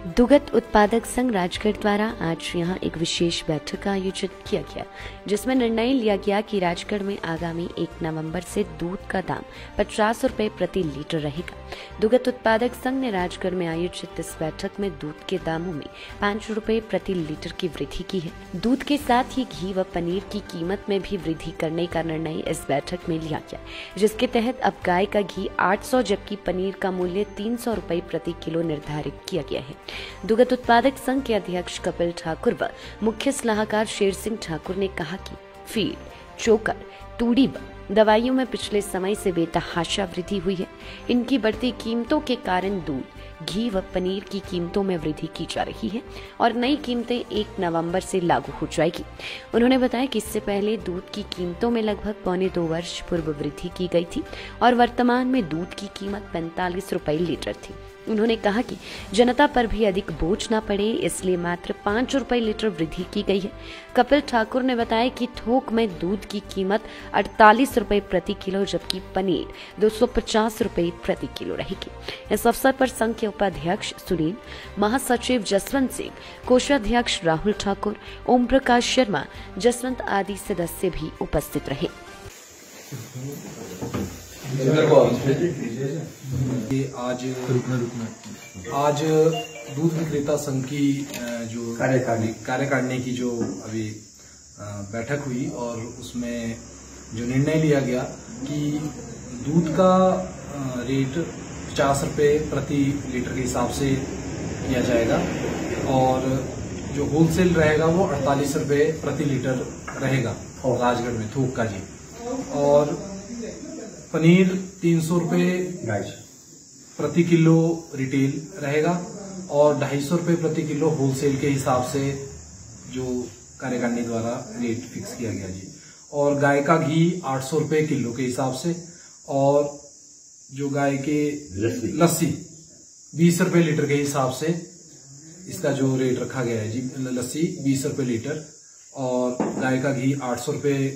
दुग्ध उत्पादक संघ राजगढ़ द्वारा आज यहाँ एक विशेष बैठक का आयोजित किया गया, जिसमें निर्णय लिया गया कि राजगढ़ में आगामी एक नवंबर से दूध का दाम पचास रूपए प्रति लीटर रहेगा। दुग्ध उत्पादक संघ ने राजगढ़ में आयोजित इस बैठक में दूध के दामों में पाँच रूपए प्रति लीटर की वृद्धि की है। दूध के साथ ही घी व पनीर की कीमत में भी वृद्धि करने का निर्णय इस बैठक में लिया गया, जिसके तहत अब गाय का घी 800 जबकि पनीर का मूल्य तीन सौ प्रति किलो निर्धारित किया गया है। दुग्ध उत्पादक संघ के अध्यक्ष कपिल ठाकुर व मुख्य सलाहकार शेर सिंह ठाकुर ने कहा कि फ़ीड चोकर, तूड़ी व दवाइयों में पिछले समय से बेतहाशा वृद्धि हुई है। इनकी बढ़ती कीमतों के कारण दूध, घी व पनीर की कीमतों में वृद्धि की जा रही है और नई कीमतें एक नवंबर से लागू हो जाएगी। उन्होंने बताया कि इससे पहले दूध की कीमतों में लगभग पौने दो वर्ष पूर्व वृद्धि की गई थी और वर्तमान में दूध की कीमत पैंतालीस रुपए लीटर थी। उन्होंने कहा कि जनता पर भी अधिक बोझ न पड़े, इसलिए मात्र पाँच रुपए लीटर वृद्धि की गई है। कपिल ठाकुर ने बताया कि थोक में दूध की कीमत अड़तालीस रुपए प्रति किलो, जबकि पनीर दो सौ पचास प्रति किलो रहेगी। इस अवसर पर संघ के उपाध्यक्ष सुनील, महासचिव जसवंत सिंह, कोषाध्यक्ष राहुल ठाकुर ओम प्रकाश शर्मा, जसवंत आदि सदस्य भी उपस्थित रहे। ये आज आज दूध विक्रेता संघ की जो कार्यकारिणी। कार्यकारिणी की जो अभी बैठक हुई और उसमें जो निर्णय लिया गया कि दूध का रेट पचास रुपये प्रति लीटर के हिसाब से किया जाएगा और जो होलसेल रहेगा वो अड़तालीस रुपये प्रति लीटर रहेगा राजगढ़ में थोक का जी और पनीर तीन सौ रुपये प्रति किलो रिटेल रहेगा और ढाई सौ रुपये प्रति किलो होलसेल के हिसाब से जो कार्यकारिणी द्वारा रेट फिक्स किया गया जी और गाय का घी आठ सौ रुपये किलो के हिसाब से और जो गाय के लस्सी। बीस रुपये लीटर के हिसाब से इसका जो रेट रखा गया है जी लस्सी बीस रुपये लीटर और गाय का घी आठ सौ रुपये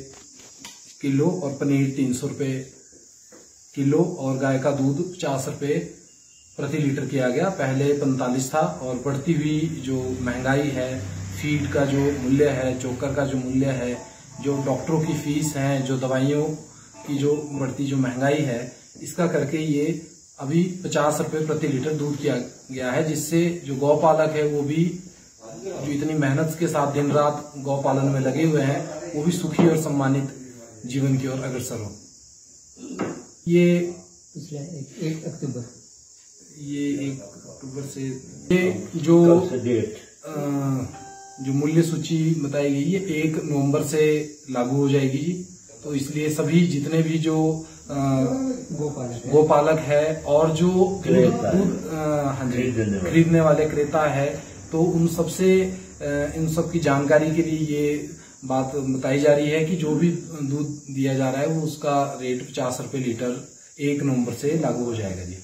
किलो और पनीर तीन सौ रुपये किलो और गाय का दूध पचास रुपये प्रति लीटर किया गया। पहले पैंतालीस था और बढ़ती हुई जो महँगाई है फ़ीड का जो मूल्य है चोकर का जो मूल्य है, जो डॉक्टरों की फ़ीस है, जो दवाइयों की जो बढ़ती जो महँगाई है, इसका करके ये अभी पचास रुपये प्रति लीटर दूध किया गया है, जिससे जो गौपालक है वो भी जो इतनी मेहनत के साथ दिन रात गौ पालन में लगे हुए हैं, वो भी सुखी और सम्मानित जीवन की ओर अग्रसर हो। ये पिछले एक, एक अक्टूबर। ये एक अक्टूबर से ये जो डेट जो मूल्य सूची बताई गई है एक नवंबर से लागू हो जाएगी जी। तो इसलिए सभी जितने भी जो अ, गोपाल गोपालक है और जो दूध है। हाँ जी खरीदने वाले। क्रेता है तो उन सबसे इन सब की जानकारी के लिए ये बात बताई जा रही है कि जो भी दूध दिया जा रहा है वो उसका रेट पचास रुपए लीटर एक नवंबर से लागू हो जाएगा जी।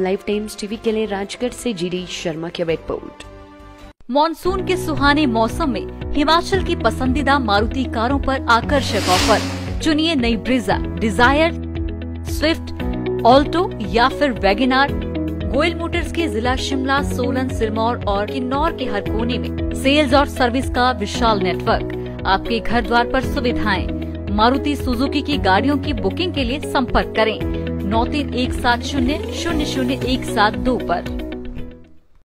लाइव टाइम्स टीवी के लिए राजगढ़ से जीडी शर्मा की रिपोर्ट। मॉनसून के सुहाने मौसम में हिमाचल की पसंदीदा मारुति कारों पर आकर्षक ऑफ़र। चुनिए नई ब्रिजा डिज़ायर स्विफ्ट ऑल्टो या फिर वैगनार गोयल मोटर्स के जिला शिमला, सोलन, सिरमौर और किन्नौर के हर कोने में सेल्स और सर्विस का विशाल नेटवर्क। आपके घर द्वार पर सुविधाएँ। मारुति सुजुकी की गाड़ियों की बुकिंग के लिए संपर्क करें। नौ तीन एक सात शून्य शून्य शून्य एक सात दो आरोप